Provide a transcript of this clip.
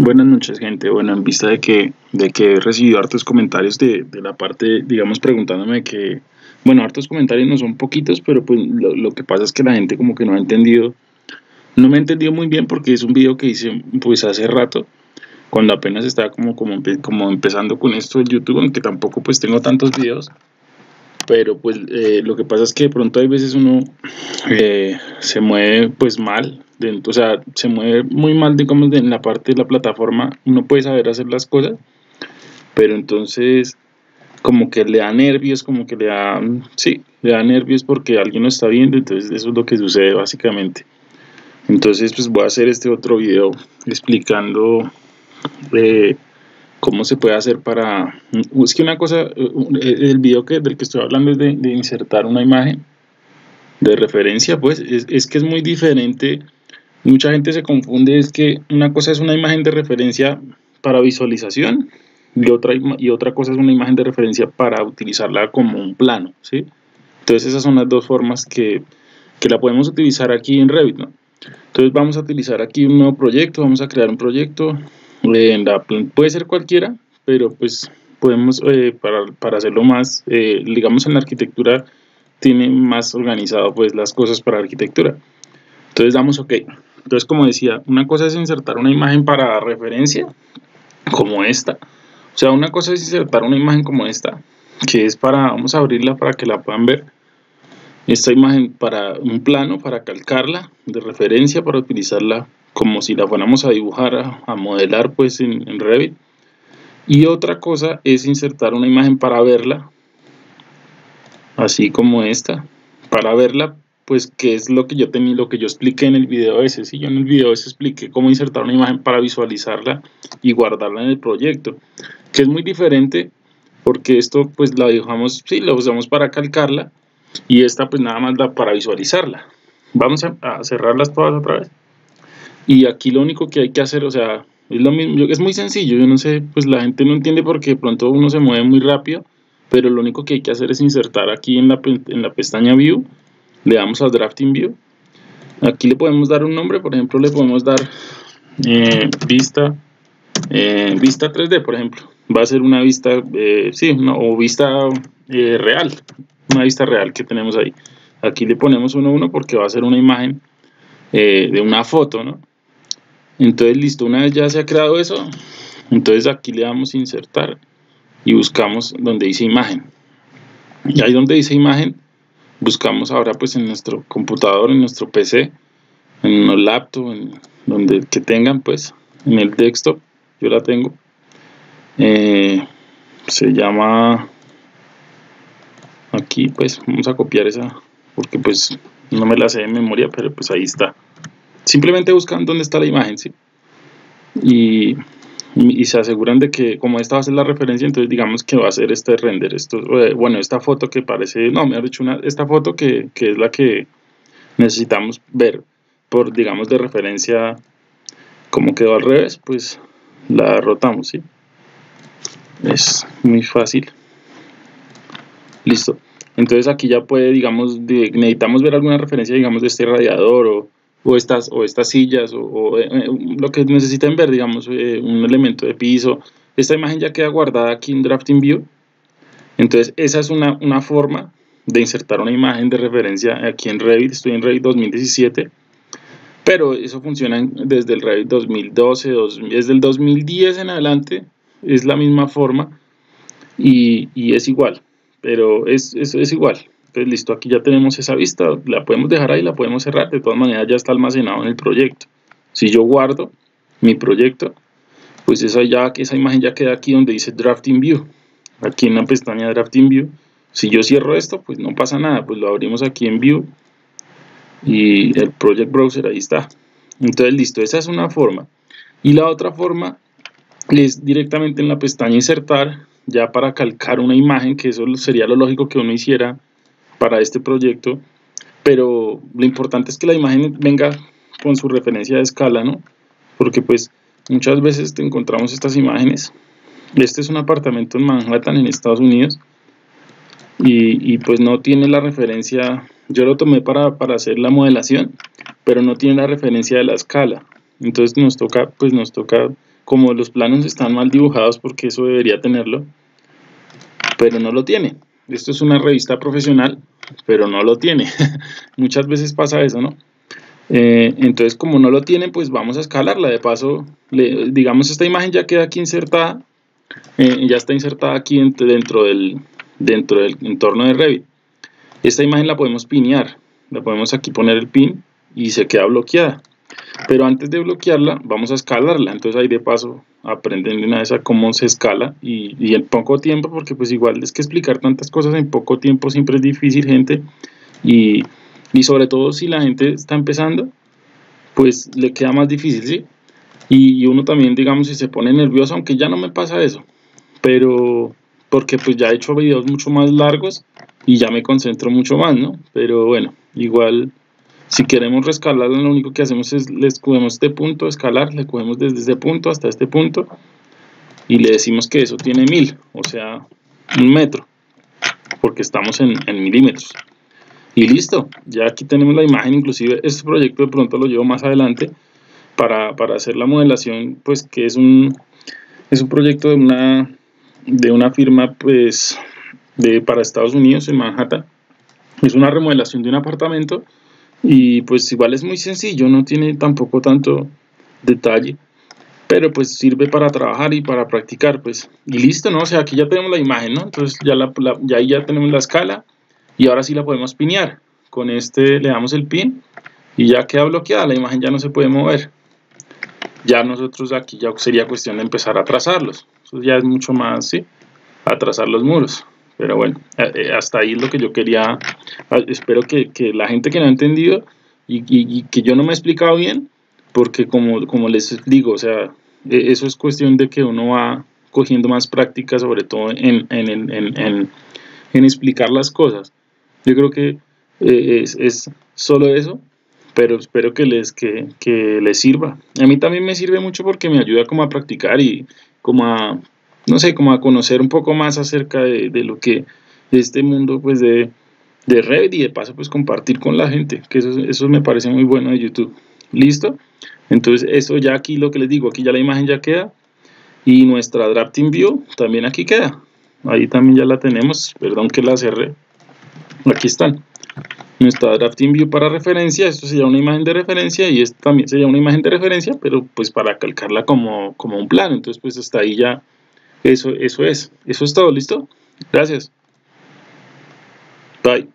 Buenas noches, gente. Bueno, en vista de que, de que he recibido hartos comentarios de, de la parte, digamos, preguntándome que, bueno, hartos comentarios no son poquitos, pero pues lo, que pasa es que la gente como que no ha entendido, no me ha entendido muy bien porque es un video que hice pues hace rato, cuando apenas estaba como, como, como empezando con esto de YouTube, aunque tampoco pues tengo tantos videos, pero pues eh, lo que pasa es que de pronto hay veces uno eh, se mueve pues mal, dentro, o sea, se mueve muy mal digamos en la parte de la plataforma, uno puede saber hacer las cosas, pero entonces como que le da nervios, como que le da, sí, le da nervios porque alguien lo está viendo, entonces eso es lo que sucede básicamente. Entonces pues voy a hacer este otro video explicando eh, cómo se puede hacer para... Es que una cosa, el video que, del que estoy hablando es de, de insertar una imagen de referencia, pues es, es, que es muy diferente. Mucha gente se confunde, es que una cosa es una imagen de referencia para visualización y otra, y otra cosa es una imagen de referencia para utilizarla como un plano, ¿sí? Entonces esas son las dos formas que, que la podemos utilizar aquí en Revit. Entonces vamos a utilizar aquí un nuevo proyecto, vamos a crear un proyecto, en la, puede ser cualquiera, pero pues podemos, eh, para, para, hacerlo más, eh, digamos en la arquitectura, tiene más organizado pues las cosas para arquitectura. Entonces damos OK. Entonces como decía, una cosa es insertar una imagen para referencia, como esta. O sea, una cosa es insertar una imagen como esta, que es para, vamos a abrirla para que la puedan ver. Esta imagen para un plano, para calcarla de referencia, para utilizarla como si la fuéramos a dibujar, a, modelar pues en, en, Revit. Y otra cosa es insertar una imagen para verla, así como esta, para verla pues que es lo que yo tenía, lo que yo expliqué en el video ese, si yo en el video ese expliqué cómo insertar una imagen para visualizarla y guardarla en el proyecto, que es muy diferente porque esto pues la dibujamos, sí, la usamos para calcarla y esta pues nada más da para visualizarla. Vamos a, a cerrarlas todas otra vez. Y aquí lo único que hay que hacer, o sea, es lo mismo, es muy sencillo, yo no sé, pues la gente no entiende porque de pronto uno se mueve muy rápido, pero lo único que hay que hacer es insertar aquí en la, en la pestaña View, le damos a Drafting View, aquí le podemos dar un nombre, por ejemplo le podemos dar eh, vista, eh, vista 3D, por ejemplo, va a ser una vista, eh, sí, o vista real, una vista real que tenemos ahí. Aquí le ponemos 1.1 porque va a ser una imagen de una foto, ¿no? Entonces, listo, una vez ya se ha creado eso, entonces aquí le damos insertar y buscamos donde dice imagen. Y ahí donde dice imagen, buscamos ahora pues en nuestro computador, en nuestro PC, en un laptop, en donde que tengan pues, en el desktop, yo la tengo. Eh, se llama aquí pues vamos a copiar esa porque pues no me la sé de memoria pero pues ahí está simplemente buscan dónde está la imagen ¿sí? y, y, se aseguran de que como esta va a ser la referencia entonces digamos que va a ser este render esto eh, bueno esta foto que parece no me ha dicho una esta foto que, que, es la que necesitamos ver por digamos de referencia como quedó al revés pues la rotamos ¿sí? es muy fácil listo entonces aquí ya puede, digamos, necesitamos ver alguna referencia, digamos, de este radiador o, o estas, o estas sillas o, o eh, lo que necesiten ver, digamos, eh, un elemento de piso. Esta imagen ya queda guardada aquí en Drafting View. Entonces esa es una, una forma de insertar una imagen de referencia aquí en Revit. Estoy en Revit 2017 pero eso funciona desde el Revit 2012, desde el 2010 en adelante es la misma forma y, y es igual pero es, es, es igual. Entonces, listo, aquí ya tenemos esa vista, la podemos dejar ahí, la podemos cerrar, de todas maneras ya está almacenado en el proyecto. Si yo guardo mi proyecto, pues esa, ya, esa imagen ya queda aquí donde dice Drafting View, aquí en la pestaña Drafting View. Si yo cierro esto, pues no pasa nada, pues lo abrimos aquí en View y el Project Browser ahí está. Entonces, listo, esa es una forma. Y la otra forma es directamente en la pestaña Insertar, ya para calcar una imagen, que eso sería lo lógico que uno hiciera para este proyecto, pero lo importante es que la imagen venga con su referencia de escala, ¿no? Porque pues muchas veces te encontramos estas imágenes. Este es un apartamento en Manhattan, en Estados Unidos, y, y pues no tiene la referencia, yo lo tomé para, para hacer la modelación, pero no tiene la referencia de la escala. Entonces nos toca, pues nos toca como los planos están mal dibujados porque eso debería tenerlo, pero no lo tiene. Esto es una revista profesional, pero no lo tiene. Muchas veces pasa eso, ¿no? Eh, entonces, como no lo tiene, pues vamos a escalarla. De paso, digamos, esta imagen ya queda aquí insertada, eh, ya está insertada aquí dentro del, dentro del entorno de Revit. Esta imagen la podemos pinear, la podemos aquí poner el pin y se queda bloqueada. Pero antes de bloquearla, vamos a escalarla. Entonces ahí de paso aprenden una vez a cómo se escala y, y, en poco tiempo, porque pues igual es que explicar tantas cosas en poco tiempo siempre es difícil, gente. Y, y sobre todo si la gente está empezando, pues le queda más difícil, ¿sí? Y, y uno también, digamos, si se pone nervioso, aunque ya no me pasa eso, pero porque pues ya he hecho videos mucho más largos y ya me concentro mucho más, ¿no? Pero bueno, igual si queremos rescalarla, lo único que hacemos es le cogemos este punto, escalar, le cogemos desde este punto hasta este punto y le decimos que eso tiene mil, o sea, un metro, porque estamos en, milímetros. Y listo, ya aquí tenemos la imagen, inclusive este proyecto de pronto lo llevo más adelante para, para hacer la modelación, pues que es un, es un proyecto de una, de una firma pues de, para Estados Unidos en Manhattan. Es una remodelación de un apartamento y pues igual es muy sencillo, no tiene tampoco tanto detalle, pero pues sirve para trabajar y para practicar, pues, y listo, ¿no? O sea, aquí ya tenemos la imagen, ¿no? Entonces ya, la, ya, ya tenemos la escala y ahora sí la podemos pinear. Con este le damos el pin y ya queda bloqueada, la imagen ya no se puede mover. Ya nosotros aquí ya sería cuestión de empezar a trazarlos. Eso ya es mucho más, ¿sí? A trazar los muros. Pero bueno, eh, eh, hasta ahí es lo que yo quería. Ah, espero que, la gente que no ha entendido y, que yo no me he explicado bien, porque como, como les digo, o sea, e, eso es cuestión de que uno va cogiendo más práctica, sobre todo en, en, explicar las cosas. Yo creo que eh, es, es, solo eso, pero espero que les, que, que les sirva. A mí también me sirve mucho porque me ayuda como a practicar y como a no sé, como a conocer un poco más acerca de, lo que, de este mundo, pues de, de y de paso, pues compartir con la gente, que eso, eso me parece muy bueno de YouTube. ¿Listo? Entonces, eso ya aquí lo que les digo, aquí ya la imagen ya queda y nuestra Drafting View también aquí queda. Ahí también ya la tenemos, perdón que la cerré. Aquí están. Nuestra Drafting View para referencia, esto sería una imagen de referencia y esto también sería una imagen de referencia, pero pues para calcarla como, como un plano. Entonces, pues hasta ahí ya eso, eso es. Eso es todo, ¿listo? Gracias. Bye.